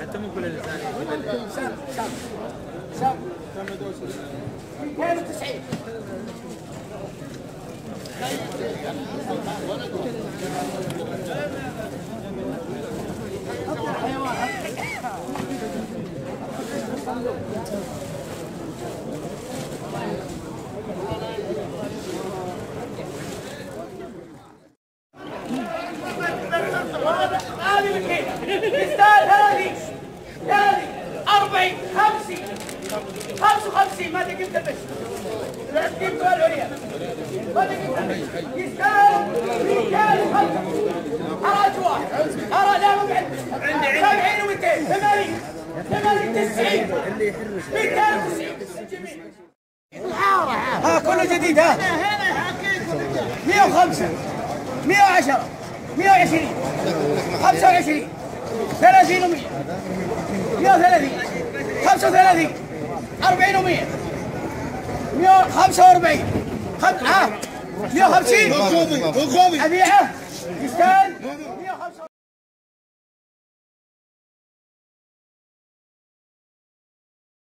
حتى مو كل الثاني سام سام سام 92 هذه الكيل يستاهل هذه هذه 40 50 55 ما تقدر تلبس لا تجيب سؤال عليا ما تقدر يستاهل 205 أراج واحد أراج لا مو عندي عندي. 70 و200 80 80 90 290 جميل ها كله جديد ها. 105 110 120 25 30 و100 130 35 40 و100 145 خم... ها 150 خذي خذي أبيعة. يستاهل